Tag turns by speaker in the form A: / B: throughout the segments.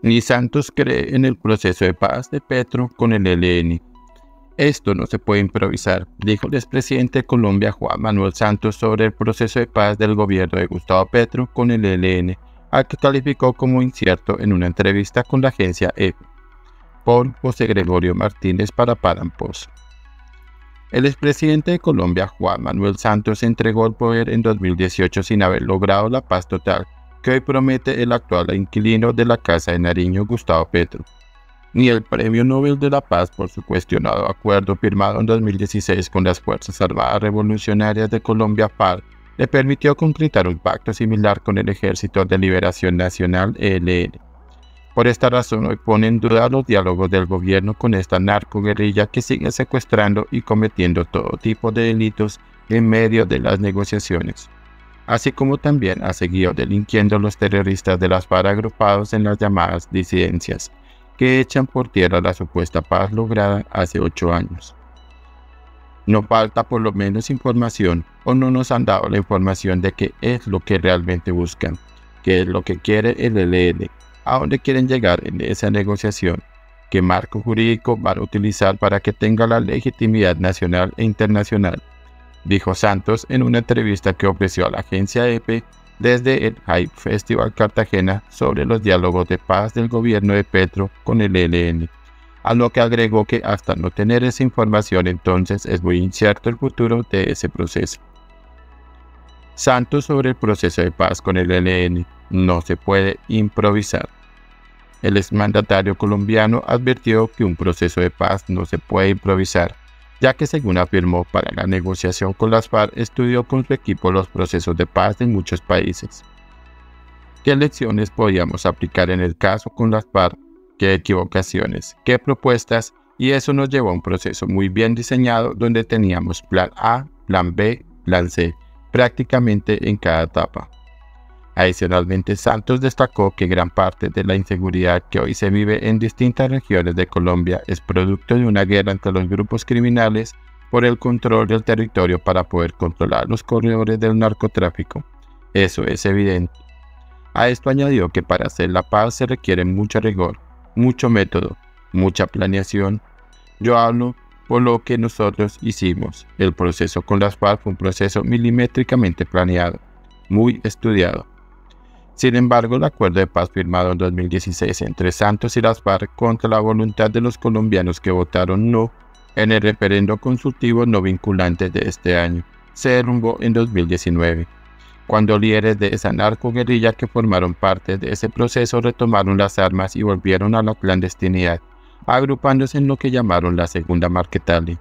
A: Ni Santos cree en el proceso de paz de Petro con el ELN. Esto no se puede improvisar, dijo el expresidente de Colombia Juan Manuel Santos sobre el proceso de paz del gobierno de Gustavo Petro con el ELN, al que calificó como incierto en una entrevista con la agencia EFE por José Gregorio Martínez para Parampos. El expresidente de Colombia, Juan Manuel Santos, entregó el poder en 2018 sin haber logrado la paz total que hoy promete el actual inquilino de la Casa de Nariño, Gustavo Petro. Ni el Premio Nobel de la Paz por su cuestionado acuerdo firmado en 2016 con las Fuerzas Armadas Revolucionarias de Colombia, FARC, le permitió concretar un pacto similar con el Ejército de Liberación Nacional, ELN. Por esta razón hoy pone en duda los diálogos del gobierno con esta narcoguerrilla que sigue secuestrando y cometiendo todo tipo de delitos en medio de las negociaciones, así como también ha seguido delinquiendo los terroristas de las FARC agrupados en las llamadas disidencias, que echan por tierra la supuesta paz lograda hace ocho años. No falta por lo menos información o no nos han dado la información de qué es lo que realmente buscan, qué es lo que quiere el ELN, a dónde quieren llegar en esa negociación, qué marco jurídico van a utilizar para que tenga la legitimidad nacional e internacional, dijo Santos en una entrevista que ofreció a la agencia EPE desde el Hype Festival Cartagena sobre los diálogos de paz del gobierno de Petro con el ELN a lo que agregó que hasta no tener esa información entonces es muy incierto el futuro de ese proceso. Santos sobre el proceso de paz con el ELN no se puede improvisar. El exmandatario colombiano advirtió que un proceso de paz no se puede improvisar, ya que según afirmó para la negociación con las FARC estudió con su equipo los procesos de paz en muchos países. ¿Qué lecciones podíamos aplicar en el caso con las FARC qué equivocaciones, qué propuestas, y eso nos llevó a un proceso muy bien diseñado donde teníamos plan A, plan B, plan C, prácticamente en cada etapa. Adicionalmente, Santos destacó que gran parte de la inseguridad que hoy se vive en distintas regiones de Colombia es producto de una guerra entre los grupos criminales por el control del territorio para poder controlar los corredores del narcotráfico. Eso es evidente. A esto añadió que para hacer la paz se requiere mucho rigor, mucho método, mucha planeación. Yo hablo por lo que nosotros hicimos. El proceso con las FARC fue un proceso milimétricamente planeado, muy estudiado. Sin embargo, el acuerdo de paz firmado en 2016 entre Santos y las FARC contra la voluntad de los colombianos que votaron no en el referendo consultivo no vinculante de este año se derrumbó en 2019 cuando líderes de esa narcoguerrilla que formaron parte de ese proceso retomaron las armas y volvieron a la clandestinidad, agrupándose en lo que llamaron la Segunda Marquetali.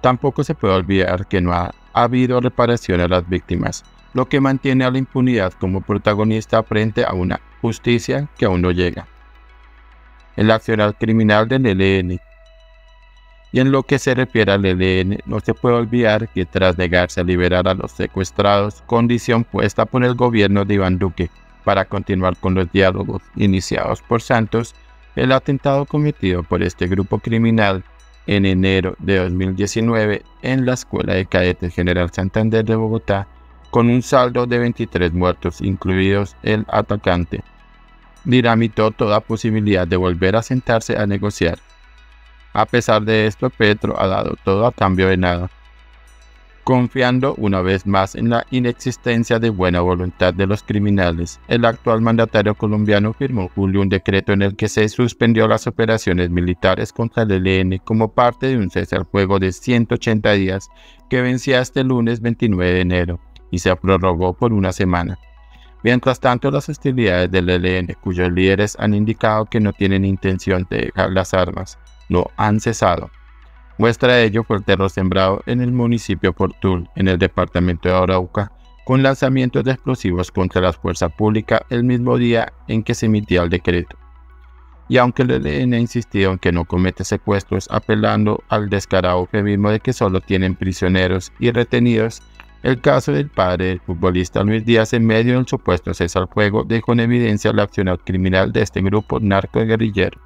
A: Tampoco se puede olvidar que no ha habido reparación a las víctimas, lo que mantiene a la impunidad como protagonista frente a una justicia que aún no llega. El accionar criminal del ELN y en lo que se refiere al ELN, no se puede olvidar que tras negarse a liberar a los secuestrados, condición puesta por el gobierno de Iván Duque para continuar con los diálogos iniciados por Santos, el atentado cometido por este grupo criminal en enero de 2019 en la Escuela de Cadetes General Santander de Bogotá, con un saldo de 23 muertos, incluidos el atacante. Dinamitó toda posibilidad de volver a sentarse a negociar a pesar de esto, Petro ha dado todo a cambio de nada, confiando una vez más en la inexistencia de buena voluntad de los criminales. El actual mandatario colombiano firmó julio un decreto en el que se suspendió las operaciones militares contra el ELN como parte de un cese al fuego de 180 días que vencía este lunes 29 de enero y se prorrogó por una semana. Mientras tanto, las hostilidades del ELN, cuyos líderes han indicado que no tienen intención de dejar las armas, no han cesado. Muestra ello fue el terror sembrado en el municipio Portul, en el departamento de Arauca, con lanzamientos de explosivos contra la fuerza pública el mismo día en que se emitía el decreto. Y aunque el ELN ha en que no comete secuestros, apelando al descarado eufemismo de que solo tienen prisioneros y retenidos, el caso del padre del futbolista Luis Díaz en medio del supuesto cese al fuego dejó en evidencia la acción criminal de este grupo narco-guerrillero.